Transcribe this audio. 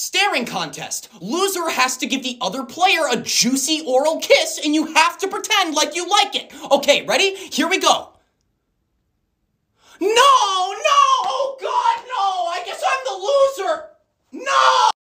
Staring contest. Loser has to give the other player a juicy oral kiss and you have to pretend like you like it. Okay, ready? Here we go. No, no, oh God, no. I guess I'm the loser.